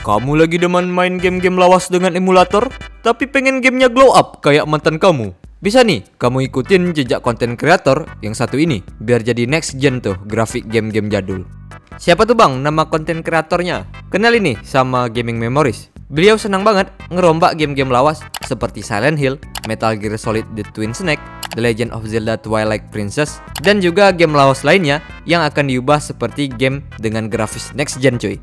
Kamu lagi demen main game-game lawas dengan emulator, tapi pengen gamenya glow up kayak mantan kamu? Bisa nih, kamu ikutin jejak konten kreator yang satu ini, biar jadi next gen tuh grafik game-game jadul. Siapa tuh bang nama konten kreatornya? Kenal ini sama Gaming Memories. Beliau senang banget ngerombak game-game lawas seperti Silent Hill, Metal Gear Solid The Twin Snake, The Legend of Zelda Twilight Princess, dan juga game lawas lainnya yang akan diubah seperti game dengan grafis next gen cuy.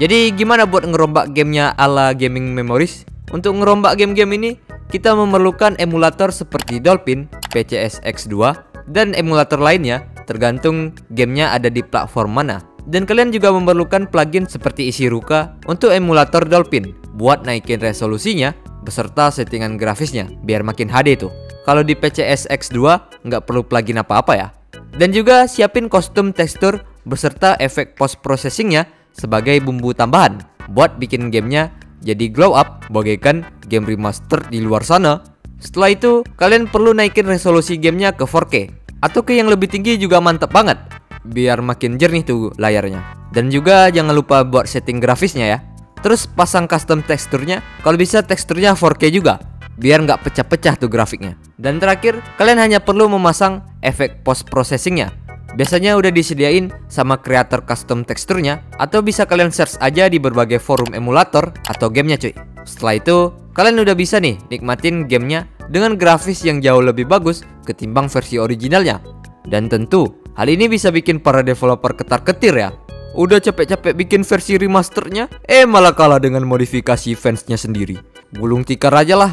Jadi gimana buat ngerombak gamenya ala Gaming Memories? Untuk ngerombak game-game ini, kita memerlukan emulator seperti Dolphin, PCS X2, dan emulator lainnya tergantung gamenya ada di platform mana. Dan kalian juga memerlukan plugin seperti Isiruka untuk emulator Dolphin buat naikin resolusinya beserta settingan grafisnya biar makin HD tuh. Kalau di PCS X2 nggak perlu plugin apa-apa ya. Dan juga siapin kostum tekstur beserta efek post processingnya sebagai bumbu tambahan buat bikin gamenya jadi glow up bagaikan game remaster di luar sana. Setelah itu, kalian perlu naikin resolusi gamenya ke 4K atau ke yang lebih tinggi juga mantap banget biar makin jernih tuh layarnya. Dan juga jangan lupa buat setting grafisnya ya. Terus pasang custom teksturnya, kalau bisa teksturnya 4K juga biar nggak pecah-pecah tuh grafiknya. Dan terakhir, kalian hanya perlu memasang efek post processingnya Biasanya udah disediain sama kreator custom teksturnya atau bisa kalian search aja di berbagai forum emulator atau gamenya cuy. Setelah itu, kalian udah bisa nih nikmatin gamenya dengan grafis yang jauh lebih bagus ketimbang versi originalnya. Dan tentu, hal ini bisa bikin para developer ketar-ketir ya. Udah capek-capek bikin versi remasternya, eh malah kalah dengan modifikasi fansnya sendiri. Gulung tikar aja lah.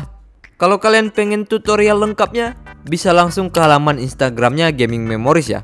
Kalau kalian pengen tutorial lengkapnya, bisa langsung ke halaman Instagramnya Gaming Memories ya